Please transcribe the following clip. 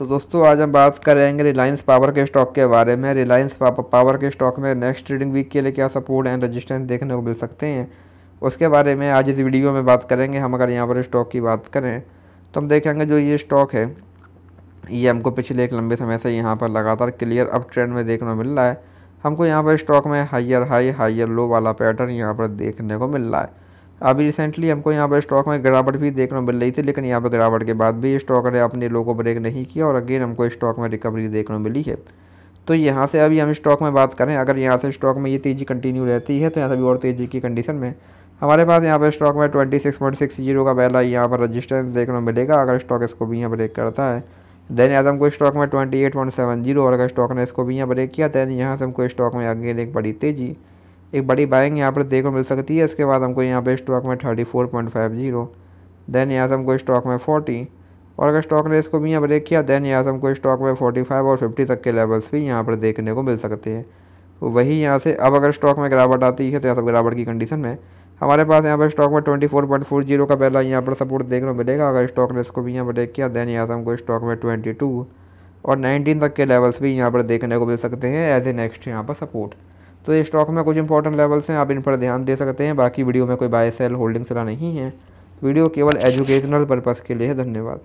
तो दोस्तों, आज हम बात करेंगे रिलायंस पावर के स्टॉक के बारे में। रिलायंस पावर के स्टॉक में नेक्स्ट ट्रेडिंग वीक के लिए क्या सपोर्ट एंड रजिस्टेंस देखने को मिल सकते हैं। उसके बारे में आज इस वीडियो में बात करेंगे। हम अगर यहाँ पर स्टॉक की बात करें तो हम देखेंगे जो ये स्टॉक है, ये हमको पिछले एक लंबे समय से यहाँ पर लगातार क्लियर अप ट्रेंड में देखने को मिल रहा है। हमको यहाँ पर स्टॉक में हाइयर हाई हाइयर लो वाला पैटर्न यहाँ पर देखने को मिल रहा है। अभी रिसेंटली हमको यहाँ पर स्टॉक में गिरावट भी देखने को मिल रही थी, लेकिन यहाँ पर गिरावट के बाद भी स्टॉक ने अपने लो को ब्रेक नहीं किया और अगेन हमको स्टॉक में रिकवरी देखने को मिली है। तो यहाँ से अभी हम स्टॉक में बात करें, अगर यहाँ से स्टॉक में ये तेज़ी कंटिन्यू रहती है तो यहाँ से भी और तेज़ी की कंडीशन में। हमारे पास यहाँ पर स्टॉक में twenty six point six zero का पहला यहाँ पर रजिस्टेंस देखने को मिलेगा, अगर स्टॉक इसको भी यहाँ ब्रेक करता है। देन यहाँ हमको स्टॉक में twenty eight point seven zero और अगर स्टॉक ने इसको भी यहाँ ब्रेक किया दैन यहाँ से हमको स्टॉक में अगेन एक बड़ी तेज़ी। एक बड़ी बाइंग यहाँ पर देखने को मिल सकती है। इसके बाद हमको यहाँ पे स्टॉक में thirty four point five zero then यहाँ से हमको स्टॉक में फोर्टी और अगर स्टॉक ने इसको भी यहाँ ब्रेक किया देन यहाँ से हमको स्टॉक में फोर्टी फाइव और फिफ्टी तक के लेवल्स भी यहाँ पर देखने को मिल सकते हैं। वही यहाँ से, अब अगर स्टॉक में गिरावट आती है तो यहाँ पर गिरावट की कंडीशन में। हमारे पास यहाँ पर स्टॉक में twenty four point four zero का पहला यहाँ पर सपोर्ट देखने को मिलेगा। अगर स्टॉक ने इसको भी यहाँ ब्रेक किया देन यहाँ से हमको स्टॉक में ट्वेंटी टू और नाइनटीन तक के लेवल्स भी यहाँ पर देखने को मिल सकते हैं एज ए नेक्स्ट यहाँ पर सपोर्ट तो ये स्टॉक में कुछ इंपॉर्टेंट लेवल्स हैं, आप इन पर ध्यान दे सकते हैं। बाकी वीडियो में कोई बाय सेल होल्डिंग्स नहीं है। वीडियो केवल एजुकेशनल पर्पज़ के लिए है। धन्यवाद।